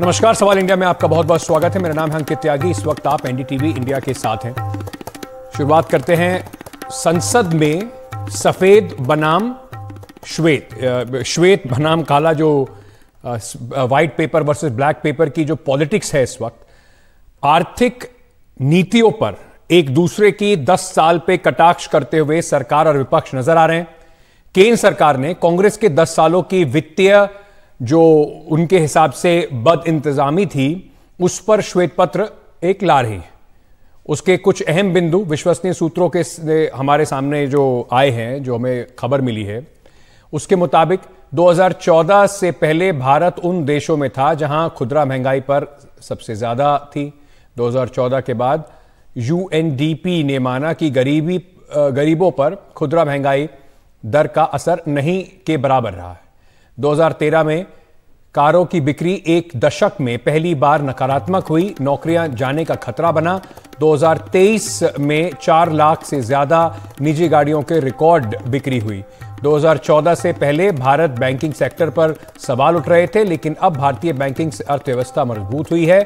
नमस्कार, सवाल इंडिया में आपका बहुत बहुत स्वागत है। मेरा नाम है अंकित त्यागी। इस वक्त आप एनडीटीवी इंडिया के साथ हैं। शुरुआत करते हैं संसद में सफ़ेद बनाम श्वेत श्वेत बनाम काला जो white paper versus black paper की जो पॉलिटिक्स है इस वक्त, आर्थिक नीतियों पर एक दूसरे की 10 साल पे कटाक्ष करते हुए सरकार और विपक्ष नज़र आ रहे हैं। केंद्र सरकार ने कांग्रेस के 10 सालों की वित्तीय जो उनके हिसाब से बद इंतजामी थी, उस पर श्वेत पत्र एक ला रही है। उसके कुछ अहम बिंदु विश्वसनीय सूत्रों के हमारे सामने जो आए हैं, जो हमें खबर मिली है, उसके मुताबिक 2014 से पहले भारत उन देशों में था जहाँ खुदरा महँगाई पर सबसे ज़्यादा थी। 2014 के बाद यूएनडीपी ने माना कि गरीबी गरीबों पर खुदरा महँगाई दर का असर नहीं के बराबर रहा है। 2013 में कारों की बिक्री एक दशक में पहली बार नकारात्मक हुई। नौकरियाँ जाने का खतरा बना। 2023 में चार लाख से ज़्यादा निजी गाड़ियों के रिकॉर्ड बिक्री हुई। 2014 से पहले भारत बैंकिंग सेक्टर पर सवाल उठ रहे थे, लेकिन अब भारतीय बैंकिंग अर्थव्यवस्था मज़बूत हुई है।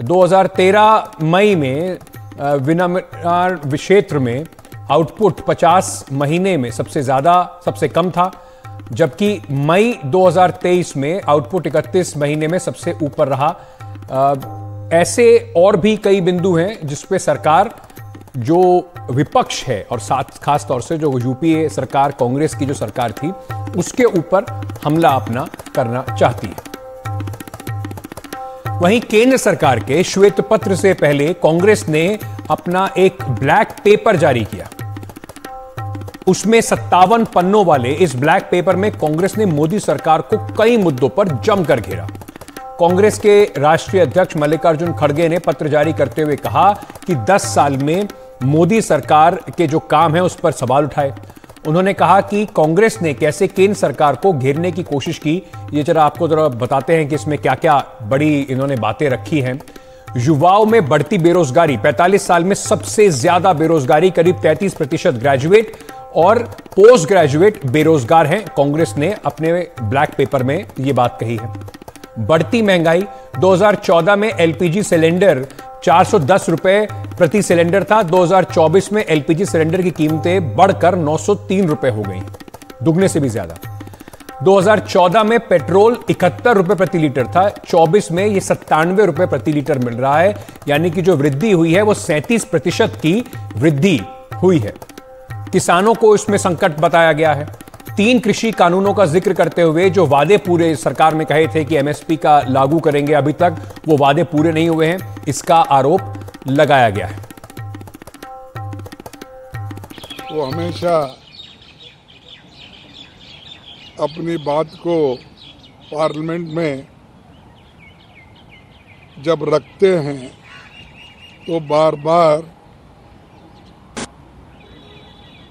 2013 मई में विनिर्माण क्षेत्र में आउटपुट 50 महीने में सबसे ज़्यादा, सबसे कम था। जबकि मई 2023 में आउटपुट 31 महीने में सबसे ऊपर रहा। ऐसे और भी कई बिंदु हैं जिस पे सरकार जो विपक्ष है और साथ, खास तौर से जो यूपीए सरकार, कांग्रेस की जो सरकार थी, उसके ऊपर हमला अपना करना चाहती है। वहीं केंद्र सरकार के श्वेत पत्र से पहले कांग्रेस ने अपना एक ब्लैक पेपर जारी किया। उसमें सत्तावन पन्नों वाले इस ब्लैक पेपर में कांग्रेस ने मोदी सरकार को कई मुद्दों पर जमकर घेरा। कांग्रेस के राष्ट्रीय अध्यक्ष मल्लिकार्जुन खड़गे ने पत्र जारी करते हुए कहा कि 10 साल में मोदी सरकार के जो काम है उस पर सवाल उठाए। उन्होंने कहा कि कांग्रेस ने कैसे केंद्र सरकार को घेरने की कोशिश की, ये जरा आपको जरा बताते हैं कि इसमें क्या क्या बड़ी इन्होंने बातें रखी हैं। युवाओं में बढ़ती बेरोजगारी 45 साल में सबसे ज़्यादा बेरोजगारी, करीब 33 प्रतिशत ग्रेजुएट और पोस्ट ग्रेजुएट बेरोजगार हैं। कांग्रेस ने अपने ब्लैक पेपर में ये बात कही है। बढ़ती महँगाई 2014 में एलपीजी सिलेंडर 410 रुपए प्रति सिलेंडर था। 2024 में एलपीजी सिलेंडर की कीमतें बढ़कर 903 रुपए हो गई। दुगने से भी ज़्यादा। 2014 में पेट्रोल इकहत्तर रुपए प्रति लीटर था। 24 में ये सत्तानवे रुपए प्रति लीटर मिल रहा है। यानी कि जो वृद्धि हुई है, वो 37 प्रतिशत की वृद्धि हुई है। किसानों को इसमें संकट बताया गया है। तीन कृषि कानूनों का ज़िक्र करते हुए जो वादे पूरे सरकार में कहे थे कि एमएसपी का लागू करेंगे अभी तक, वो वादे पूरे नहीं हुए हैं। इसका आरोप लगाया गया है। वो हमेशा अपनी बात को पार्लियामेंट में जब रखते हैं तो बार बार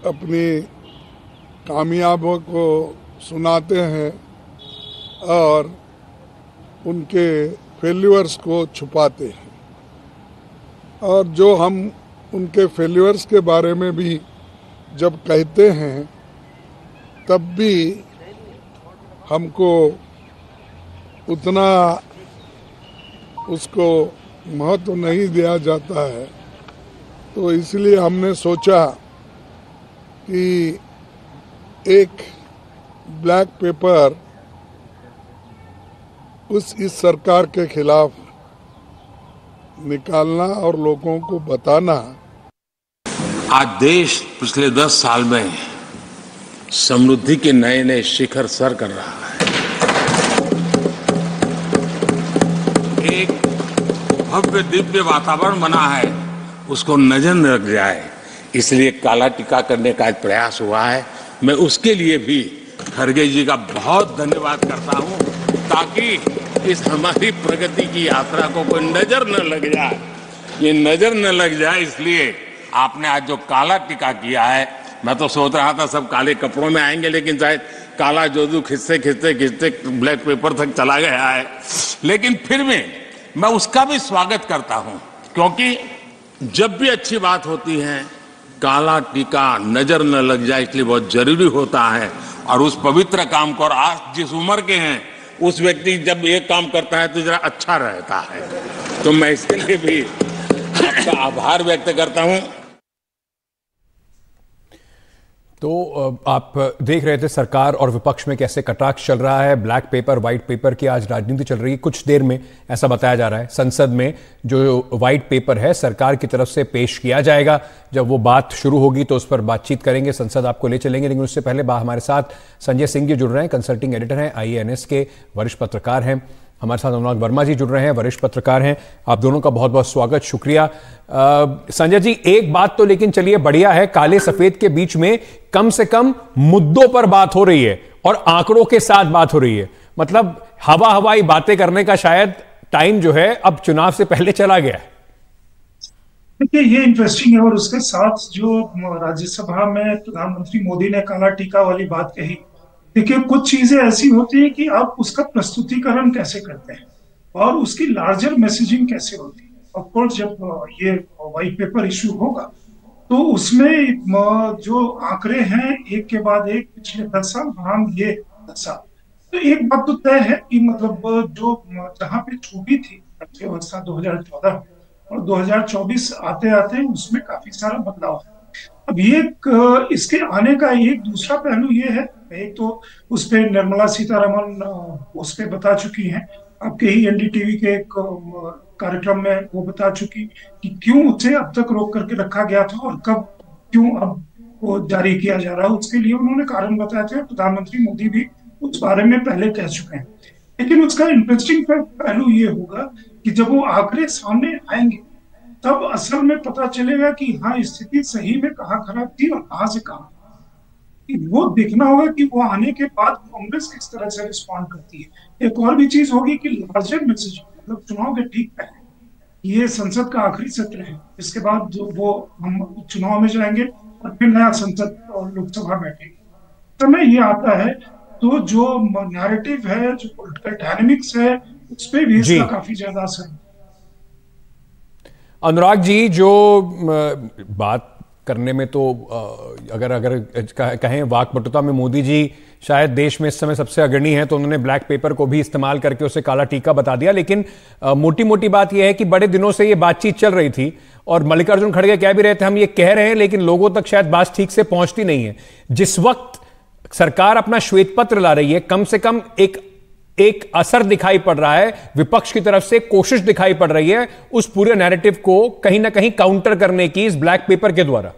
अपनी कामयाबों को सुनाते हैं और उनके फेल्यूअर्स को छुपाते हैं। और जो हम उनके फेल्यूअर्स के बारे में भी जब कहते हैं, तब भी हमको उतना उसको महत्व नहीं दिया जाता है। तो इसलिए हमने सोचा कि एक ब्लैक पेपर उस इस सरकार के खिलाफ निकालना और लोगों को बताना। आज देश पिछले दस साल में समृद्धि के नए नए शिखर सर कर रहा है। एक भव्य दिव्य वातावरण बना है, उसको नज़र लग जाए। इसलिए काला टीका करने का एक प्रयास हुआ है। मैं उसके लिए भी खड़गे जी का बहुत धन्यवाद करता हूँ, ताकि इस हमारी प्रगति की यात्रा को कोई नज़र न लग जाए। ये नज़र न लग जाए, इसलिए आपने आज जो काला टीका किया है, मैं तो सोच रहा था सब काले कपड़ों में आएँगे, लेकिन शायद काला जोदू खिंचते खिंचते खिंचते ब्लैक पेपर तक चला गया है। लेकिन फिर भी मैं उसका भी स्वागत करता हूँ, क्योंकि जब भी अच्छी बात होती है काला टीका नज़र न लग जाए इसलिए बहुत ज़रूरी होता है। और उस पवित्र काम को और आज जिस उम्र के हैं, उस व्यक्ति जब ये काम करता है तो जरा अच्छा रहता है। तो मैं इसके लिए भी आभार व्यक्त करता हूँ। तो आप देख रहे थे सरकार और विपक्ष में कैसे कटाक्ष चल रहा है। ब्लैक पेपर, व्हाइट पेपर की आज राजनीति चल रही है। कुछ देर में ऐसा बताया जा रहा है। संसद में जो व्हाइट पेपर है, सरकार की तरफ़ से पेश किया जाएगा। जब वो बात शुरू होगी तो उस पर बातचीत करेंगे। संसद आपको ले चलेंगे, लेकिन उससे पहले हमारे साथ संजय सिंह जी जुड़ रहे हैं। कंसल्टिंग एडिटर हैं। आईएएनएस के वरिष्ठ पत्रकार हैं। हमारे साथ अनुराग वर्मा जी जुड़ रहे हैं, वरिष्ठ पत्रकार हैं। आप दोनों का बहुत बहुत स्वागत, शुक्रिया। संजय जी, एक बात तो लेकिन चलिए, बढ़िया है, काले सफ़ेद के बीच में कम से कम मुद्दों पर बात हो रही है और आंकड़ों के साथ बात हो रही है। मतलब हवा हवाई बातें करने का शायद टाइम जो है अब चुनाव से पहले चला गया देखिए, ये इंटरेस्टिंग है और उसके साथ जो राज्यसभा में प्रधानमंत्री मोदी ने काला टीका वाली बात कही देखिए, कुछ चीज़ें ऐसी होती है कि आप उसका प्रस्तुतिकरण कैसे करते हैं और उसकी लार्जर मैसेजिंग कैसे होती है? ऑफकोर्स जब ये व्हाइट पेपर इशू होगा तो उसमें जो आंकड़े हैं, एक के बाद एक, पिछले दस साल बनाम ये दस साल। तो एक बात तो तय है कि मतलब जो जहाँ पे छूटी थी अर्थव्यवस्था 2014 और 2024 आते आते उसमें काफ़ी सारा बदलाव है। अब ये इसके आने का एक दूसरा पहलू ये है एक तो उस पर निर्मला सीतारमन उस पर बता चुकी हैं। आपके ही एनडीटीवी के एक कार्यक्रम में वो बता चुकी कि क्यों उसे अब तक रोक करके रखा गया था और कब, क्यों अब वो जारी किया जा रहा है, उसके लिए उन्होंने कारण बताया था प्रधानमंत्री मोदी भी उस बारे में पहले कह चुके हैं। लेकिन उसका इंटरेस्टिंग पहलू ये होगा कि जब वो आंकड़े सामने आएँगे, तब असल में पता चलेगा कि हाँ स्थिति सही में कहा खराब थी और कहाँ से कहा। वो देखना होगा कि वो आने के बाद कांग्रेस किस तरह से रिस्पॉन्ड करती है। एक और भी चीज़ होगी कि लार्जर मैसेज मतलब चुनाव के ठीक पहले ये संसद का आखिरी सत्र है। इसके बाद जो वो हम चुनाव में जाएँगे और फिर नया संसद और लोकसभा बैठेगी। समय ये आता है तो जो नैरेटिव है जो पोलिटिकल डायनेमिक्स है उस पर भी इसका काफ़ी ज़्यादा असर अनुराग जी जो बात करने में तो अगर अगर कहें वाक बटुता में मोदी जी शायद देश में इस समय सबसे अग्रणी है तो उन्होंने ब्लैक पेपर को भी इस्तेमाल करके उसे काला टीका बता दिया। लेकिन मोटी मोटी बात यह है कि बड़े दिनों से ये बातचीत चल रही थी और मल्लिकार्जुन खड़गे कह भी रहे थे, हम ये कह रहे हैं, लेकिन लोगों तक शायद बात ठीक से पहुँचती नहीं है। जिस वक्त सरकार अपना श्वेत पत्र ला रही है, कम से कम एक एक असर दिखाई पड़ रहा है, विपक्ष की तरफ़ से कोशिश दिखाई पड़ रही है उस पूरे नैरेटिव को कहीं ना कहीं काउंटर करने की इस ब्लैक पेपर के द्वारा।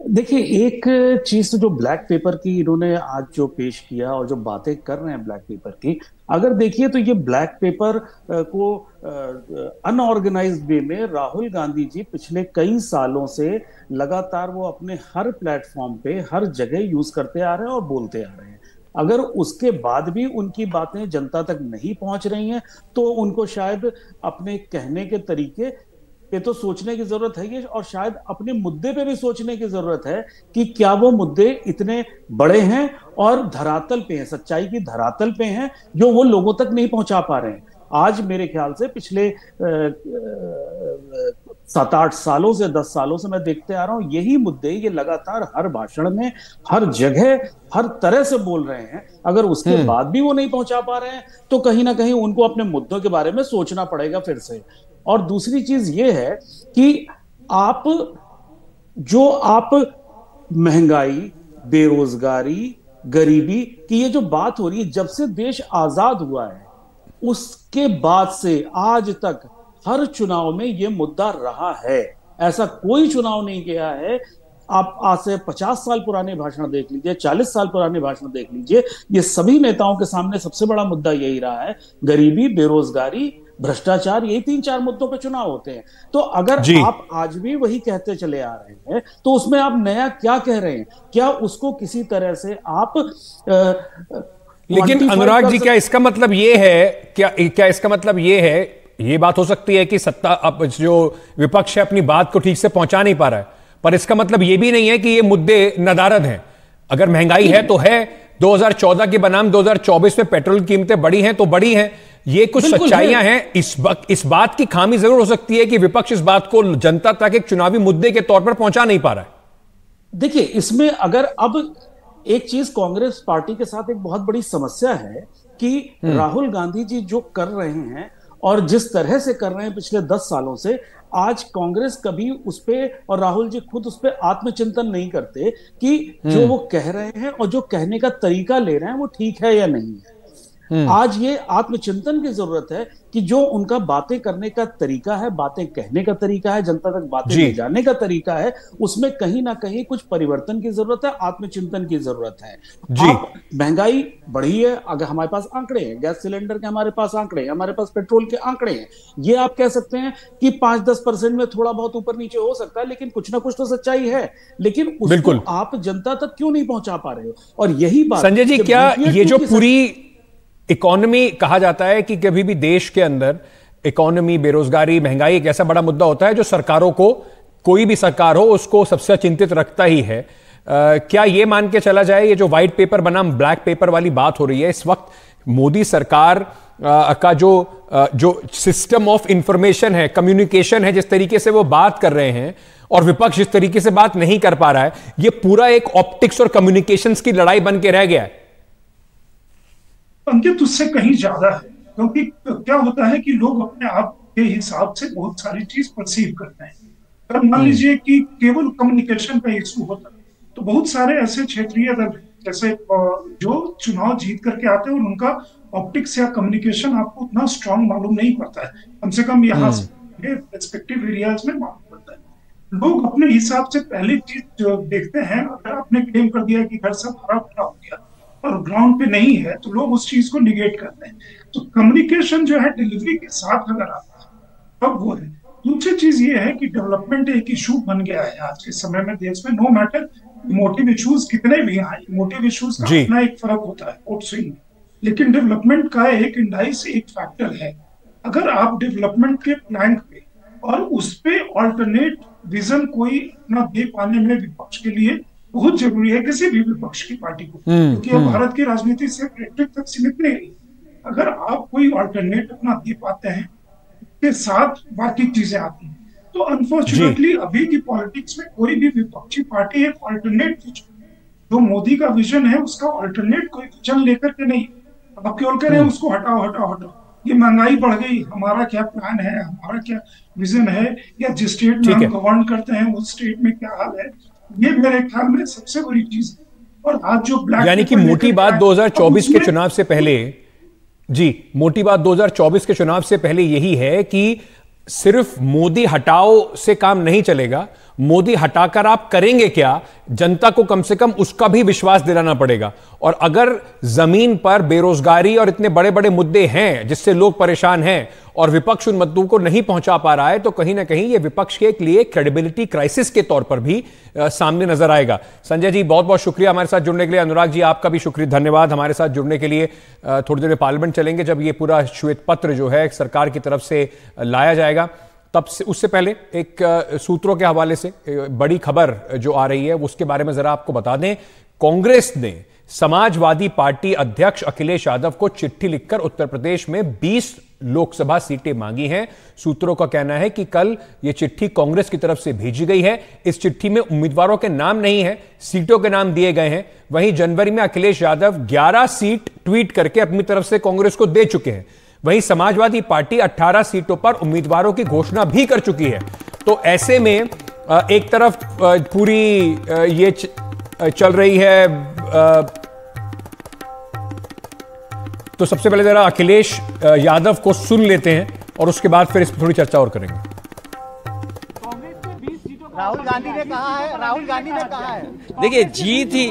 देखिए, एक चीज़ तो जो ब्लैक पेपर की इन्होंने आज जो पेश किया और जो बातें कर रहे हैं ब्लैक पेपर की, अगर देखिए तो ये ब्लैक पेपर को अनऑर्गेनाइज वे में राहुल गांधी जी पिछले कई सालों से लगातार वो अपने हर प्लेटफॉर्म पे, हर जगह यूज़ करते आ रहे हैं और बोलते आ रहे हैं। अगर उसके बाद भी उनकी बातें जनता तक नहीं पहुँच रही हैं तो उनको शायद अपने कहने के तरीके पे तो सोचने की ज़रूरत है और शायद अपने मुद्दे पे भी सोचने की ज़रूरत है कि क्या वो मुद्दे इतने बड़े हैं और धरातल पे हैं, सच्चाई की धरातल पे हैं, जो वो लोगों तक नहीं पहुँचा पा रहे हैं। आज मेरे ख्याल से पिछले सात आठ सालों से दस सालों से मैं देखते आ रहा हूँ यही मुद्दे ये लगातार हर भाषण में हर जगह हर तरह से बोल रहे हैं अगर उसके हम्म। बाद भी वो नहीं पहुँचा पा रहे हैं तो कहीं ना कहीं उनको अपने मुद्दों के बारे में सोचना पड़ेगा फिर से और दूसरी चीज़ ये है कि आप जो आप महँगाई बेरोजगारी गरीबी की ये जो बात हो रही है जब से देश आज़ाद हुआ है उसके बाद से आज तक हर चुनाव में यह मुद्दा रहा है। ऐसा कोई चुनाव नहीं गया है। आप आज से पचास साल पुराने भाषण देख लीजिए चालीस साल पुराने भाषण देख लीजिए ये सभी नेताओं के सामने सबसे बड़ा मुद्दा यही रहा है। गरीबी बेरोजगारी भ्रष्टाचार यही तीन चार मुद्दों पर चुनाव होते हैं। तो अगर आप आज भी वही कहते चले आ रहे हैं तो उसमें आप नया क्या कह रहे हैं? क्या उसको किसी तरह से आप आ, लेकिन अनुराग जी क्या इसका मतलब ये है क्या क्या इसका मतलब ये है ये बात हो सकती है कि सत्ता अब जो विपक्ष है अपनी बात को ठीक से पहुँचा नहीं पा रहा है। पर इसका मतलब ये भी नहीं है कि ये मुद्दे नदारद हैं। अगर महँगाई है तो है 2014 के बनाम 2024 में पेट्रोल कीमतें बढ़ी हैं तो बढ़ी हैं। ये कुछ सच्चाइयाँ हैं। इस इस बात की खामी ज़रूर हो सकती है कि विपक्ष इस बात को जनता तक एक चुनावी मुद्दे के तौर पर पहुँचा नहीं पा रहा है। देखिए इसमें अगर अब एक चीज़ कांग्रेस पार्टी के साथ एक बहुत बड़ी समस्या है कि राहुल गांधी जी जो कर रहे हैं और जिस तरह से कर रहे हैं पिछले दस सालों से आज कांग्रेस कभी उस पर और राहुल जी खुद उस पर आत्मचिंतन नहीं करते कि जो वो कह रहे हैं और जो कहने का तरीका ले रहे हैं वो ठीक है या नहीं है। आज ये आत्मचिंतन की ज़रूरत है कि जो उनका बातें करने का तरीका है बातें कहने का तरीका है जनता तक बातें ले जाने का तरीका है उसमें कहीं ना कहीं कुछ परिवर्तन की ज़रूरत है आत्मचिंतन की ज़रूरत है। जी। महँगाई बढ़ी है अगर हमारे पास आंकड़े हैं गैस सिलेंडर के हमारे पास आंकड़े हैं हमारे पास पेट्रोल के आंकड़े हैं ये आप कह सकते हैं कि पाँच दस परसेंट में थोड़ा बहुत ऊपर नीचे हो सकता है लेकिन कुछ ना कुछ तो सच्चाई है। लेकिन बिल्कुल। आप जनता तक क्यों नहीं पहुँचा पा रहे हो? और यही बात संजय जी क्या ये जो पूरी इकोनॉमी कहा जाता है कि कभी भी देश के अंदर इकोनॉमी बेरोजगारी महँगाई एक ऐसा बड़ा मुद्दा होता है जो सरकारों को कोई भी सरकार हो उसको सबसे चिंतित रखता ही है। आ, क्या ये मान के चला जाए ये जो व्हाइट पेपर बनाम ब्लैक पेपर वाली बात हो रही है इस वक्त मोदी सरकार आ, का जो आ, जो सिस्टम ऑफ़ इंफॉर्मेशन है कम्युनिकेशन है जिस तरीके से वो बात कर रहे हैं और विपक्ष जिस तरीके से बात नहीं कर पा रहा है ये पूरा एक ऑप्टिक्स और कम्युनिकेशंस की लड़ाई बन के रह गया है। अंकित उससे कहीं ज़्यादा है क्योंकि क्या होता है कि लोग अपने आप के हिसाब से बहुत सारी चीज़ परसीव करते हैं अगर मान हम्म। लीजिए कि केवल कम्युनिकेशन का इशू होता है तो बहुत सारे ऐसे क्षेत्रीय दल जैसे जो चुनाव जीत करके आते हैं और उनका ऑप्टिक्स या कम्युनिकेशन आपको उतना स्ट्रांग मालूम नहीं पड़ता है कम से कम यहाँ से रेस्पेक्टिव हम्म। एरियाज़ में मालूम पड़ता है लोग अपने हिसाब से पहली चीज़ देखते हैं अगर आपने क्लेम कर दिया कि घर सब हरा भरा हो गया और ग्राउंड पे नहीं है तो लोग उस चीज़ को निगेट करते हैं। तो कम्युनिकेशन जो है डिलीवरी के साथ अगर आता है तब वो है। दूसरी चीज़ ये है कि डेवलपमेंट एक इशू बन गया है आज के समय में देश में। नो मैटर इमोटिव इशूज कितने भी आए इमोटिव इशूज का अपना एक फ़र्क होता है वोट स्विंग लेकिन डेवलपमेंट का एक इंडाइस एक फैक्टर है। अगर आप डेवलपमेंट के प्लान पे और उस पे ऑल्टरनेट विजन कोई अपना दे पाने में विपक्ष के लिए बहुत ज़रूरी है किसी भी विपक्ष की पार्टी को। हम्म, क्योंकि हम्म। भारत की राजनीति से रेटरिक तक सीमित नहीं अगर आप कोई ऑल्टरनेट अपना दे पाते हैं के साथ बाकी चीज़ें आती हैं। तो अनफॉर्चुनेटली अभी की पॉलिटिक्स में कोई भी विपक्षी पार्टी एक ऑल्टरनेट जो मोदी का विजन है उसका ऑल्टरनेट कोई विजन लेकर के नहीं। अब केवल करें हम्म। उसको हटाओ हटाओ हटाओ। ये महँगाई बढ़ गई हमारा क्या प्लान है हमारा क्या विजन है या जिस स्टेट में हम गवर्न करते हैं उस स्टेट में क्या हाल है ये मेरे ख्याल में सबसे बड़ी चीज़ है। और आज जो ब्लैक यानी कि मोटी बात 2024 के चुनाव से पहले जी मोटी बात 2024 के चुनाव से पहले यही है कि सिर्फ़ मोदी हटाओ से काम नहीं चलेगा मोदी हटाकर आप करेंगे क्या? जनता को कम से कम उसका भी विश्वास दिलाना पड़ेगा। और अगर ज़मीन पर बेरोजगारी और इतने बड़े बड़े मुद्दे हैं जिससे लोग परेशान हैं और विपक्ष उन मुद्दों को नहीं पहुँचा पा रहा है तो कहीं ना कहीं ये विपक्ष के लिए क्रेडिबिलिटी क्राइसिस के तौर पर भी आ, सामने नज़र आएगा। संजय जी बहुत बहुत शुक्रिया हमारे साथ जुड़ने के लिए। अनुराग जी आपका भी शुक्रिया। धन्यवाद। हमारे साथ जुड़ने के लिए थोड़ी देर में पार्लियामेंट चलेंगे जब ये पूरा श्वेत पत्र जो है सरकार की तरफ़ से लाया जाएगा। तब से, उससे पहले एक सूत्रों के हवाले से बड़ी खबर जो आ रही है, उसके बारे में जरा आपको बता दें। कांग्रेस ने समाजवादी पार्टी अध्यक्ष अखिलेश यादव को चिट्ठी लिखकर उत्तर प्रदेश में 20 लोकसभा सीटें मांगी हैं। सूत्रों का कहना है कि कल यह चिट्ठी कांग्रेस की तरफ़ से भेजी गई है। इस चिट्ठी में उम्मीदवारों के नाम नहीं है, सीटों के नाम दिए गए हैं। वहीं जनवरी में अखिलेश यादव 11 सीट ट्वीट करके अपनी तरफ़ से कांग्रेस को दे चुके हैं। वहीं समाजवादी पार्टी 18 सीटों पर उम्मीदवारों की घोषणा भी कर चुकी है। तो ऐसे में एक तरफ़ पूरी ये चल रही है तो सबसे पहले जरा अखिलेश यादव को सुन लेते हैं और उसके बाद फिर इस पर थोड़ी चर्चा और करेंगे। राहुल गांधी ने कहा है राहुल गांधी ने कहा है। देखिए जीत ही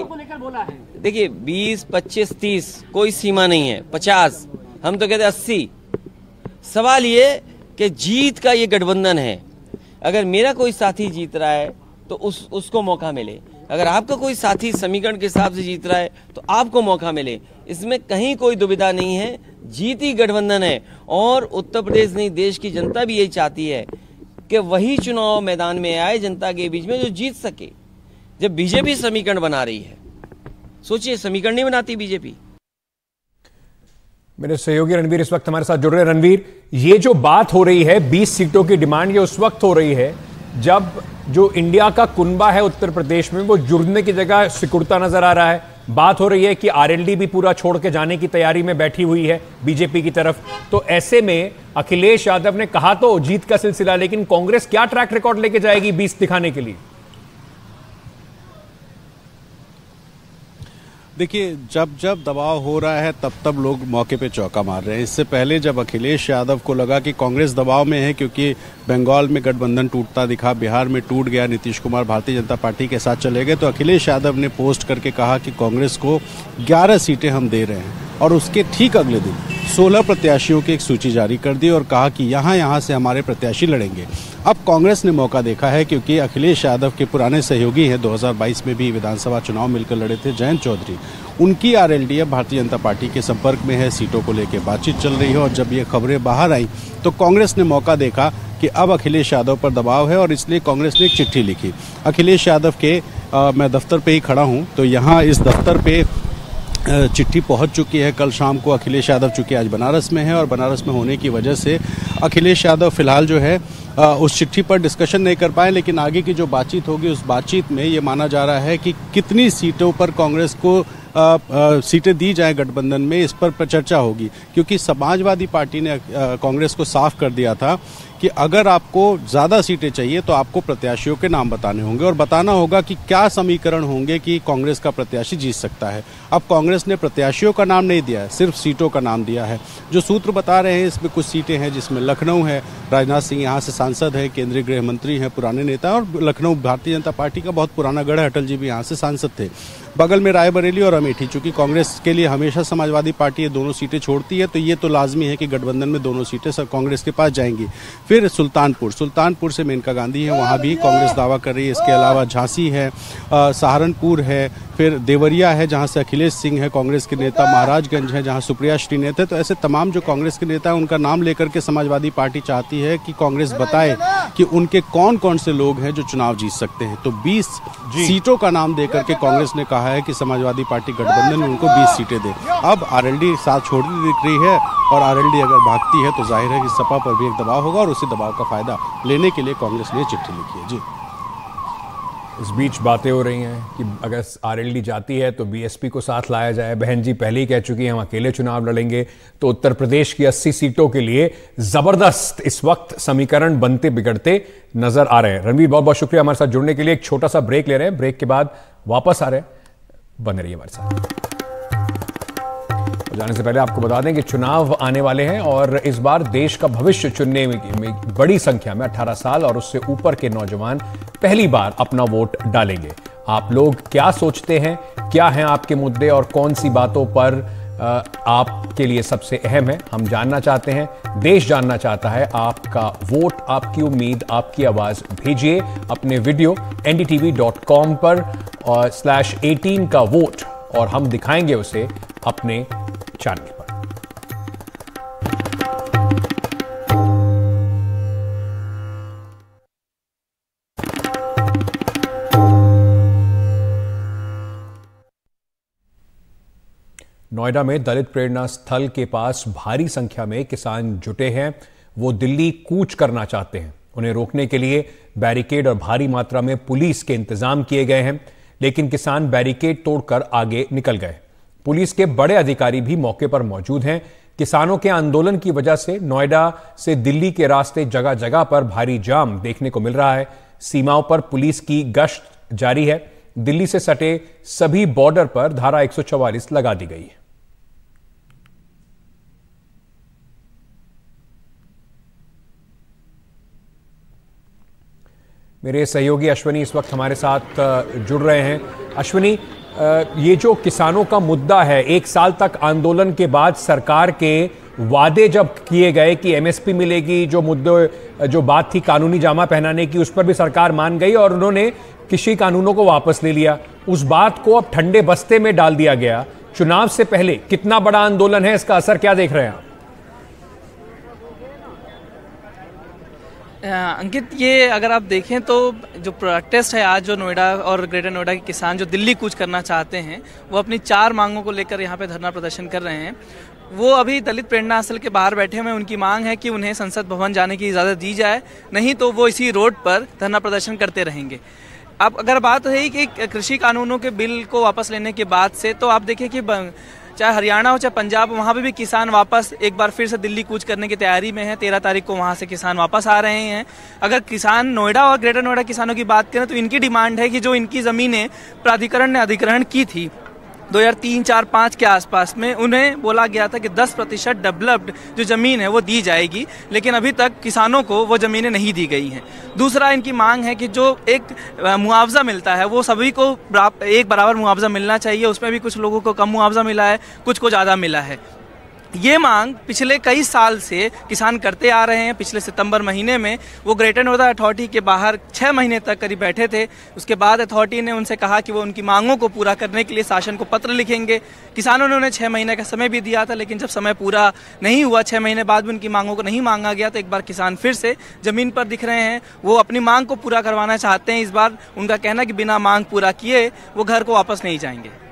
देखिए 20, 25, 30 कोई सीमा नहीं है। 50 हम तो कहते अस्सी। सवाल ये कि जीत का ये गठबंधन है। अगर मेरा कोई साथी जीत रहा है तो उस, उसको मौका मिले। अगर आपका कोई साथी समीकरण के हिसाब से जीत रहा है तो आपको मौका मिले। इसमें कहीं कोई दुविधा नहीं है। जीत ही गठबंधन है। और उत्तर प्रदेश नहीं, देश की जनता भी यही चाहती है कि वही चुनाव मैदान में आए, जनता के बीच में जो जीत सके। जब बीजेपी समीकरण बना रही है। सोचिए, समीकरण नहीं बनाती बीजेपी। मेरे सहयोगी रणवीर इस वक्त हमारे साथ जुड़ रहे रणवीर, ये जो बात हो रही है 20 सीटों की डिमांड ये उस वक्त हो रही है जब जो इंडिया का कुनबा है उत्तर प्रदेश में, वो जुड़ने की जगह सिकुड़ता नज़र आ रहा है। बात हो रही है कि आरएलडी भी पूरा छोड़ के जाने की तैयारी में बैठी हुई है बीजेपी की तरफ़। तो ऐसे में अखिलेश यादव ने कहा तो जीत का सिलसिला, लेकिन कांग्रेस क्या ट्रैक रिकॉर्ड लेके जाएगी बीस दिखाने के लिए? देखिए, जब जब दबाव हो रहा है, तब तब लोग मौके पे चौका मार रहे हैं। इससे पहले जब अखिलेश यादव को लगा कि कांग्रेस दबाव में है, क्योंकि बंगाल में गठबंधन टूटता दिखा, बिहार में टूट गया, नीतीश कुमार भारतीय जनता पार्टी के साथ चले गए तो अखिलेश यादव ने पोस्ट करके कहा कि कांग्रेस को 11 सीटें हम दे रहे हैं। और उसके ठीक अगले दिन 16 प्रत्याशियों की एक सूची जारी कर दी और कहा कि यहाँ यहाँ से हमारे प्रत्याशी लड़ेंगे। अब कांग्रेस ने मौका देखा है क्योंकि अखिलेश यादव के पुराने सहयोगी हैं। 2022 में भी विधानसभा चुनाव मिलकर लड़े थे जयंत चौधरी। उनकी आरएलडी अब भारतीय जनता पार्टी के संपर्क में है सीटों को लेकर बातचीत चल रही है और जब ये खबरें बाहर आई तो कांग्रेस ने मौका देखा कि अब अखिलेश यादव पर दबाव है और इसलिए कांग्रेस ने एक चिट्ठी लिखी। अखिलेश यादव के आ, मैं दफ्तर पे ही खड़ा हूँ तो यहाँ इस दफ्तर पे चिट्ठी पहुँच चुकी है। कल शाम को अखिलेश यादव चूँकि आज बनारस में है और बनारस में होने की वजह से अखिलेश यादव फ़िलहाल जो है उस चिट्ठी पर डिस्कशन नहीं कर पाए, लेकिन आगे की जो बातचीत होगी, उस बातचीत में ये माना जा रहा है कि कितनी सीटों पर कांग्रेस को सीटें दी जाए गठबंधन में, इस पर चर्चा होगी। क्योंकि समाजवादी पार्टी ने कांग्रेस को साफ़ कर दिया था कि अगर आपको ज़्यादा सीटें चाहिए तो आपको प्रत्याशियों के नाम बताने होंगे। और बताना होगा कि क्या समीकरण होंगे कि कांग्रेस का प्रत्याशी जीत सकता है। अब कांग्रेस ने प्रत्याशियों का नाम नहीं दिया है, सिर्फ़ सीटों का नाम दिया है। जो सूत्र बता रहे हैं, इसमें कुछ सीटें हैं, जिसमें लखनऊ है। राजनाथ सिंह यहाँ से सांसद है, केंद्रीय गृह मंत्री हैं, पुराने नेता और लखनऊ भारतीय जनता पार्टी का बहुत पुराना गढ़ है, अटल जी भी यहाँ से सांसद थे। बगल में रायबरेली और अमेठी चूँकि कांग्रेस के लिए हमेशा समाजवादी पार्टी ये दोनों सीटें छोड़ती है तो ये तो लाजमी है कि गठबंधन में दोनों सीटें कांग्रेस के पास जाएँगी। फिर सुल्तानपुर। सुल्तानपुर से मेनका गांधी है वहाँ भी कांग्रेस दावा कर रही है। इसके अलावा झांसी है सहारनपुर है फिर देवरिया है जहाँ से अखिलेश सिंह है कांग्रेस के नेता महाराजगंज है जहाँ सुप्रिया श्रीनेत है। तो ऐसे तमाम जो कांग्रेस के नेता है उनका नाम लेकर के समाजवादी पार्टी चाहती है कि कांग्रेस बताए कि उनके कौन कौन से लोग हैं जो चुनाव जीत सकते हैं। तो 20 सीटों का नाम देकर के कांग्रेस ने कहा है कि समाजवादी पार्टी गठबंधन में उनको 20 सीटें दे। अब आरएलडी साथ छोड़ती दिख रही है और आरएलडी अगर भागती है तो ज़ाहिर है कि सपा पर भी एक दबाव होगा और उसी दबाव का फ़ायदा लेने के लिए कांग्रेस ने चिट्ठी लिखी है। जी। इस बीच बातें हो रही हैं कि अगर आरएलडी जाती है तो बीएसपी को साथ लाया जाए। बहन जी पहले ही कह चुकी हैं, हम अकेले चुनाव लड़ेंगे। तो उत्तर प्रदेश की 80 सीटों के लिए ज़बरदस्त इस वक्त समीकरण बनते बिगड़ते नज़र आ रहे हैं। रणवीर बहुत बहुत शुक्रिया हमारे साथ जुड़ने के लिए। एक छोटा सा ब्रेक ले रहे हैं। ब्रेक के बाद वापस आ रहे हैं। बने रहिए हमारे साथ। जाने से पहले आपको बता दें कि चुनाव आने वाले हैं और इस बार देश का भविष्य चुनने में बड़ी संख्या में 18 साल और उससे ऊपर के नौजवान पहली बार अपना वोट डालेंगे। आप लोग क्या सोचते हैं? क्या हैं आपके मुद्दे और कौन सी बातों पर आपके लिए सबसे अहम है। हम जानना चाहते हैं, देश जानना चाहता है। आपका वोट, आपकी उम्मीद, आपकी आवाज़ भेजिए अपने वीडियो एनडीटीवी.com पर और स्लैश एटीन का वोट, और हम दिखाएँगे उसे अपने चैनल पर। नोएडा में दलित प्रेरणा स्थल के पास भारी संख्या में किसान जुटे हैं। वो दिल्ली कूच करना चाहते हैं। उन्हें रोकने के लिए बैरिकेड और भारी मात्रा में पुलिस के इंतज़ाम किए गए हैं, लेकिन किसान बैरिकेड तोड़कर आगे निकल गए। पुलिस के बड़े अधिकारी भी मौके पर मौजूद हैं। किसानों के आंदोलन की वजह से नोएडा से दिल्ली के रास्ते जगह जगह पर भारी जाम देखने को मिल रहा है। सीमाओं पर पुलिस की गश्त जारी है। दिल्ली से सटे सभी बॉर्डर पर धारा 144 लगा दी गई है। मेरे सहयोगी अश्वनी इस वक्त हमारे साथ जुड़ रहे हैं। अश्विनी ये जो किसानों का मुद्दा है, एक साल तक आंदोलन के बाद सरकार के वादे जब किए गए कि एमएसपी मिलेगी, जो मुद्दे, जो बात थी कानूनी जामा पहनाने की, उस पर भी सरकार मान गई और उन्होंने कृषि कानूनों को वापस ले लिया। उस बात को अब ठंडे बस्ते में डाल दिया गया। चुनाव से पहले कितना बड़ा आंदोलन है, इसका असर क्या देख रहे हैं आप? अंकित, ये अगर आप देखें तो जो प्रोटेस्ट है आज जो नोएडा और ग्रेटर नोएडा के किसान जो दिल्ली कूच करना चाहते हैं, वो अपनी चार मांगों को लेकर यहाँ पे धरना प्रदर्शन कर रहे हैं। वो अभी दलित प्रेरणा असल के बाहर बैठे हुए उनकी मांग है कि उन्हें संसद भवन जाने की इजाज़त दी जाए, नहीं तो वो इसी रोड पर धरना प्रदर्शन करते रहेंगे। अब अगर बात है कि कृषि कानूनों के बिल को वापस लेने के बाद से तो आप देखें कि चाहे हरियाणा हो, चाहे पंजाब वहाँ पर भी किसान वापस एक बार फिर से दिल्ली कूच करने की तैयारी में है। तेरह तारीख को वहाँ से किसान वापस आ रहे हैं। अगर किसान नोएडा और ग्रेटर नोएडा किसानों की बात करें तो इनकी डिमांड है कि जो इनकी ज़मीनें प्राधिकरण ने अधिग्रहण की थी 2003 4 5 के आसपास में उन्हें बोला गया था कि 10 प्रतिशत डेवलप्ड जो ज़मीन है वो दी जाएगी, लेकिन अभी तक किसानों को वो ज़मीनें नहीं दी गई हैं। दूसरा इनकी मांग है कि जो एक मुआवजा मिलता है, वो सभी को एक बराबर मुआवजा मिलना चाहिए, उसमें भी कुछ लोगों को कम मुआवजा मिला है, कुछ को ज़्यादा मिला है। ये मांग पिछले कई साल से किसान करते आ रहे हैं। पिछले सितंबर महीने में वो ग्रेटर नोएडा अथॉरिटी के बाहर छः महीने तक करीब बैठे थे। उसके बाद अथॉरिटी ने उनसे कहा कि वो उनकी मांगों को पूरा करने के लिए शासन को पत्र लिखेंगे। किसानों ने उन्हें छः महीने का समय भी दिया था, लेकिन जब समय पूरा नहीं हुआ छः महीने बाद भी उनकी मांगों को नहीं मांगा गया तो एक बार किसान फिर से ज़मीन पर दिख रहे हैं। वो अपनी मांग को पूरा करवाना चाहते हैं। इस बार उनका कहना कि बिना मांग पूरा किए वो घर को वापस नहीं जाएँगे।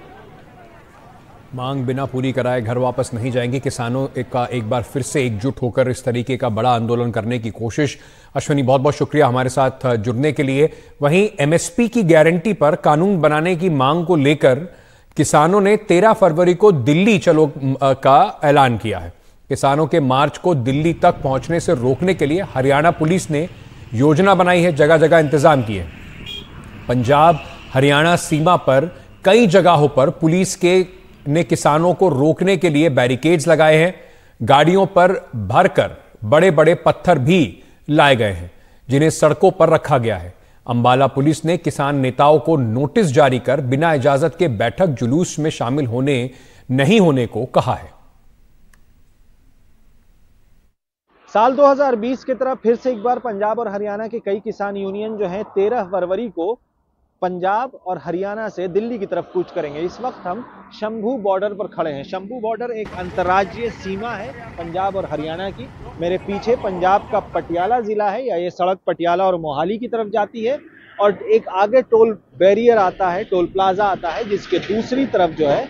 मांग बिना पूरी कराए घर वापस नहीं जाएँगे। किसानों का एक बार फिर से एकजुट होकर इस तरीके का बड़ा आंदोलन करने की कोशिश। अश्विनी बहुत बहुत शुक्रिया हमारे साथ जुड़ने के लिए। वहीं एमएसपी की गारंटी पर कानून बनाने की मांग को लेकर किसानों ने 13 फरवरी को दिल्ली चलो का ऐलान किया है। किसानों के मार्च को दिल्ली तक पहुँचने से रोकने के लिए हरियाणा पुलिस ने योजना बनाई है जगह जगह इंतज़ाम किए। पंजाब, हरियाणा सीमा पर कई जगहों पर पुलिस के ने किसानों को रोकने के लिए बैरिकेड्स लगाए हैं, गाड़ियों पर भरकर बड़े बड़े पत्थर भी लाए गए हैं, जिन्हें सड़कों पर रखा गया है। अंबाला पुलिस ने किसान नेताओं को नोटिस जारी कर बिना इजाज़त के बैठक जुलूस में शामिल होने, नहीं होने को कहा है। साल 2020 की तरह फिर से एक बार पंजाब और हरियाणा के कई किसान यूनियन जो हैं 13 फरवरी को पंजाब और हरियाणा से दिल्ली की तरफ़ कूच करेंगे। इस वक्त हम शंभू बॉर्डर पर खड़े हैं। शंभू बॉर्डर एक अंतर्राज्यीय सीमा है पंजाब और हरियाणा की। मेरे पीछे पंजाब का पटियाला जिला है या ये सड़क पटियाला और मोहाली की तरफ़ जाती है और एक आगे टोल बैरियर आता है, टोल प्लाजा आता है, जिसके दूसरी तरफ़ जो है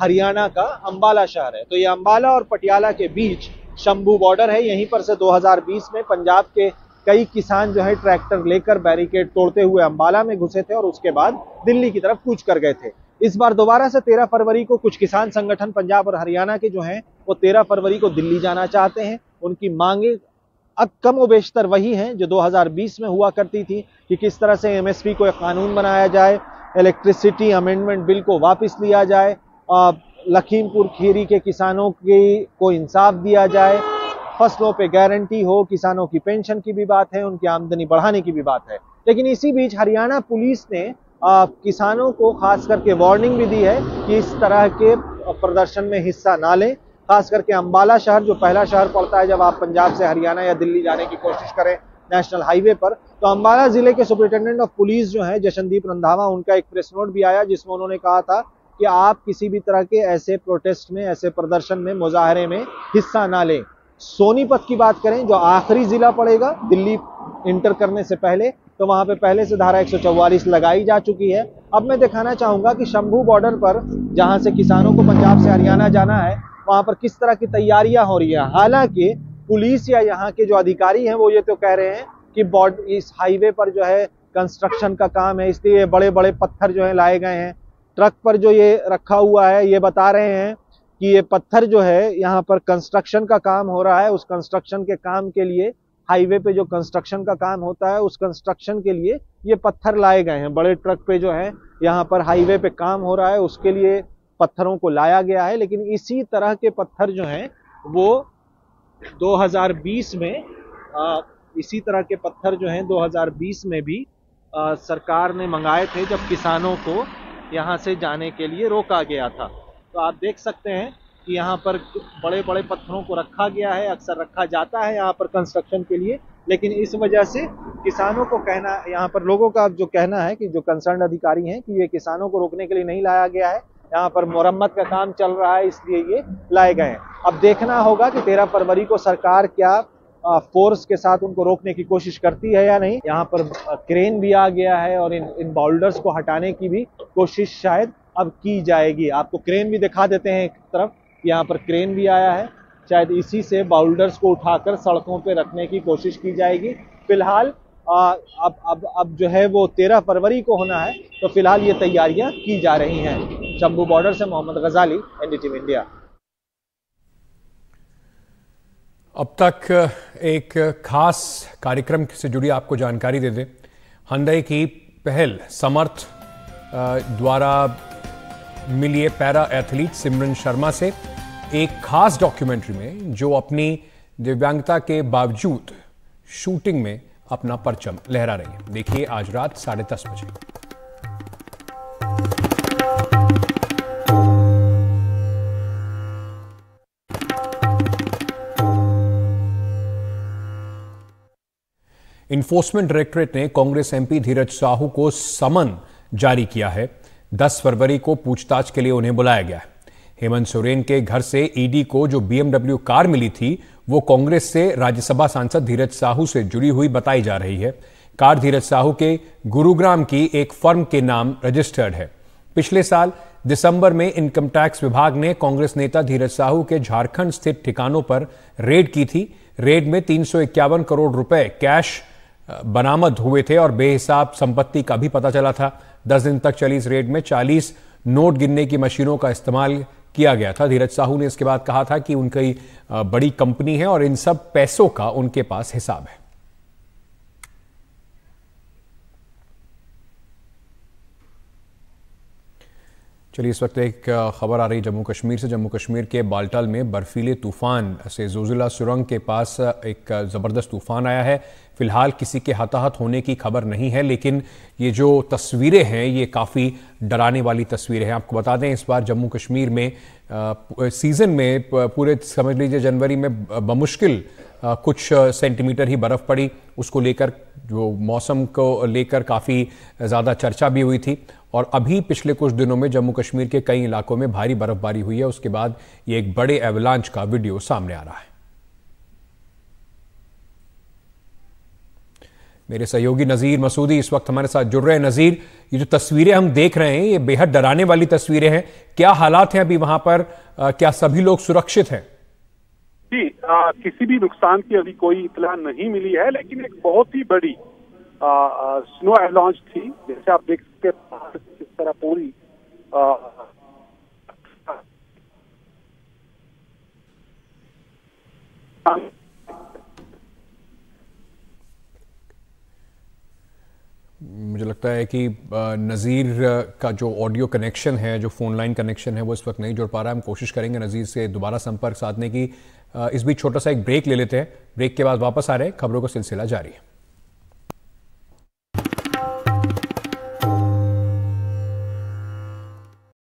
हरियाणा का अम्बाला शहर है। तो ये अम्बाला और पटियाला के बीच शंभू बॉर्डर है। यहीं पर से 2020 में पंजाब के कई किसान जो है ट्रैक्टर लेकर बैरिकेड तोड़ते हुए अंबाला में घुसे थे और उसके बाद दिल्ली की तरफ़ कूच कर गए थे। इस बार दोबारा से 13 फरवरी को कुछ किसान संगठन पंजाब और हरियाणा के जो हैं, वो 13 फरवरी को दिल्ली जाना चाहते हैं। उनकी मांगे अब कम व बेशतर वही हैं जो 2020 में हुआ करती थी कि किस तरह से एमएसपी को एक कानून बनाया जाए इलेक्ट्रिसिटी अमेंडमेंट बिल को वापस लिया जाए लखीमपुर खीरी के किसानों की को इंसाफ दिया जाए फ़सलों पे गारंटी हो किसानों की पेंशन की भी बात है उनकी आमदनी बढ़ाने की भी बात है। लेकिन इसी बीच हरियाणा पुलिस ने आ, किसानों को खास करके वार्निंग भी दी है कि इस तरह के प्रदर्शन में हिस्सा ना लें। खास करके अंबाला शहर जो पहला शहर पड़ता है जब आप पंजाब से हरियाणा या दिल्ली जाने की कोशिश करें नेशनल हाईवे पर तो अंबाला ज़िले के सुपरिटेंडेंट ऑफ़ पुलिस जो है जशनदीप रंधावा उनका एक प्रेस नोट भी आया जिसमें उन्होंने कहा था कि आप किसी भी तरह के ऐसे प्रोटेस्ट में ऐसे प्रदर्शन में मुजाहरे में हिस्सा ना लें। सोनीपत की बात करें, जो आखिरी जिला पड़ेगा, दिल्ली इंटर करने से पहले तो वहाँ पे पहले से धारा 144 लगाई जा चुकी है। अब मैं दिखाना चाहूँगा कि शंभू बॉर्डर पर, जहाँ से किसानों को पंजाब से हरियाणा जाना है, वहाँ पर किस तरह की तैयारियाँ हो रही है? हालाँकि, पुलिस या यहाँ के जो अधिकारी हैं, वो ये तो कह रहे हैं कि बॉर्ड, इस हाईवे पर जो है, कंस्ट्रक्शन का काम है, इसलिए बड़े बड़े पत्थर जो है, लाए गए हैं। ट्रक पर जो ये रखा हुआ है, ये बता रहे हैं कि ये पत्थर जो है यहाँ पर कंस्ट्रक्शन का काम हो रहा है। उस कंस्ट्रक्शन के काम के लिए हाईवे पे जो कंस्ट्रक्शन का काम होता है उस कंस्ट्रक्शन के लिए ये पत्थर लाए गए हैं। बड़े ट्रक पे जो है यहाँ पर हाईवे पे काम हो रहा है। उसके लिए पत्थरों को लाया गया है। लेकिन इसी तरह के पत्थर जो हैं वो 2020 में आ, इसी तरह के पत्थर जो हैं 2020 में भी आ, सरकार ने मंगाए थे जब किसानों को यहाँ से जाने के लिए रोका गया था। तो आप देख सकते हैं कि यहाँ पर बड़े बड़े पत्थरों को रखा गया है, अक्सर रखा जाता है यहाँ पर कंस्ट्रक्शन के लिए, लेकिन इस वजह से किसानों को कहना, यहाँ पर लोगों का जो कहना है कि जो कंसर्न अधिकारी हैं कि ये किसानों को रोकने के लिए नहीं लाया गया है, यहाँ पर मुरम्मत का काम चल रहा है, इसलिए ये लाए गए हैं। अब देखना होगा कि तेरह फरवरी को सरकार क्या फोर्स के साथ उनको रोकने की कोशिश करती है या नहीं। यहाँ पर क्रेन भी आ गया है और इन इन बाउल्डर्स को हटाने की भी कोशिश शायद अब की जाएगी। आपको क्रेन भी दिखा देते हैं एक तरफ़। यहाँ पर क्रेन भी आया है। शायद इसी से बाउल्डर्स को उठाकर सड़कों पर रखने की कोशिश की जाएगी। फ़िलहाल अब अब अब जो है वो तेरह फरवरी को होना है तो फ़िलहाल ये तैयारियाँ की जा रही हैं। शंभू बॉर्डर से मोहम्मद गजाली एनडीटीवी इंडिया अब तक एक खास कार्यक्रम से जुड़ी आपको जानकारी दे दें। हंदई की पहल समर्थ द्वारा मिली पैरा एथलीट सिमरन शर्मा से एक खास डॉक्यूमेंट्री में, जो अपनी दिव्यांगता के बावजूद शूटिंग में अपना परचम लहरा रही है। देखिए आज रात साढ़े दस बजे। इन्फोर्समेंट डायरेक्टरेट ने कांग्रेस एमपी धीरज साहू को समन जारी किया है। 10 फरवरी को पूछताछ के लिए उन्हें बुलाया गया। हेमंत सोरेन के घर से ईडी को जो बीएमडब्ल्यू कार मिली थी, वो कांग्रेस से राज्यसभा सांसद धीरज साहू से जुड़ी हुई बताई जा रही है। कार धीरज साहू के गुरुग्राम की एक फर्म के नाम रजिस्टर्ड है। पिछले साल दिसंबर में इनकम टैक्स विभाग ने कांग्रेस नेता धीरज साहू के झारखंड स्थित ठिकानों पर रेड की थी। रेड में तीन सौ इक्यावन करोड़ रुपए कैश बरामद हुए थे और बेहिसाब संपत्ति का भी पता चला था। दस दिन तक चली इस रेड में 40 नोट गिनने की मशीनों का इस्तेमाल किया गया था। धीरज साहू ने इसके बाद कहा था कि उनकी बड़ी कंपनी है और इन सब पैसों का उनके पास हिसाब है। चलिए इस वक्त एक खबर आ रही जम्मू कश्मीर से। जम्मू कश्मीर के बाल्टाल में बर्फीले तूफ़ान से जोजिला सुरंग के पास एक ज़बरदस्त तूफ़ान आया है। फ़िलहाल किसी के हताहत होने की खबर नहीं है लेकिन ये जो तस्वीरें हैं ये काफ़ी डराने वाली तस्वीरें हैं। आपको बता दें इस बार जम्मू कश्मीर में आ, सीज़न में पूरे समझ लीजिए जनवरी में बमुश्किल कुछ सेंटीमीटर ही बर्फ़ पड़ी। उसको लेकर जो मौसम को लेकर काफ़ी ज़्यादा चर्चा भी हुई थी। और अभी पिछले कुछ दिनों में जम्मू कश्मीर के कई इलाकों में भारी बर्फबारी हुई है। उसके बाद ये एक बड़े एवलांच का वीडियो सामने आ रहा है। मेरे सहयोगी नज़ीर मसूदी इस वक्त हमारे साथ जुड़ रहे हैं। नज़ीर ये जो तस्वीरें हम देख रहे हैं ये बेहद डराने वाली तस्वीरें हैं। क्या हालात हैं अभी वहाँ पर? आ, क्या सभी लोग सुरक्षित हैं? जी आ, किसी भी नुकसान की अभी कोई इतला नहीं मिली है लेकिन एक बहुत ही बड़ी स्नो एलॉन्च थी। जैसे आप देख सकते किस तरह पूरी मुझे लगता है कि नज़ीर का जो ऑडियो कनेक्शन है, जो फ़ोन लाइन कनेक्शन है, वो इस वक्त नहीं जुड़ पा रहा है। हम कोशिश करेंगे नज़ीर से दोबारा संपर्क साधने की। इस बीच छोटा सा एक ब्रेक ले लेते हैं। ब्रेक के बाद वापस आ रहे हैं। खबरों का सिलसिला जारी है।